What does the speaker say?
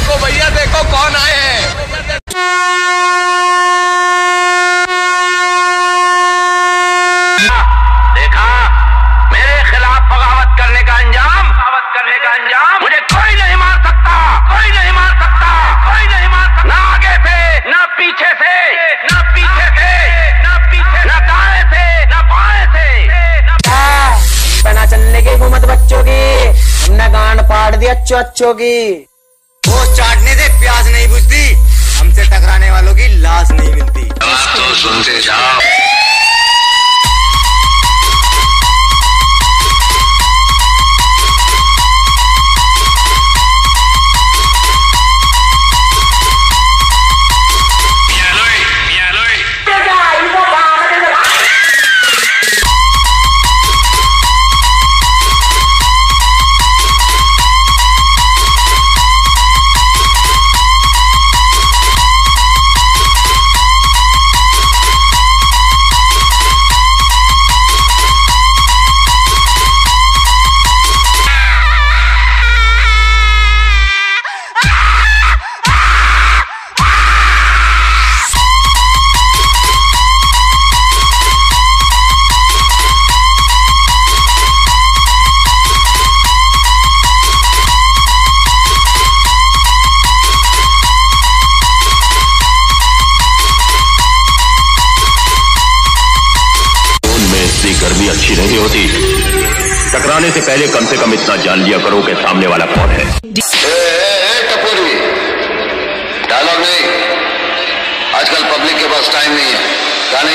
देखो भैया देखो कौन आए हैं। देखा? मेरे खिलाफ बगावत करने का अंजाम? बगावत करने का अंजाम? मुझे कोई नहीं मार सकता। कोई नहीं मार सकता। कोई नहीं मार सकता। ना आगे से ना पीछे से ना पीछे से ना पीछे ना दाएँ से ना बाएँ से। बना चलने की घूमत बच्चों की। हमने गांड फाड़ दी अच्छो अच्छो की। वो चाटने से प्याज नहीं बुझती। हमसे टकराने वालों की लाश नहीं मिलती। तो सुनते जाओ। होती। टकराने से पहले कम से कम इतना जान लिया करो कि सामने वाला कौन है। टपोरी। डायलॉग नहीं। आजकल पब्लिक के पास टाइम नहीं है। गाने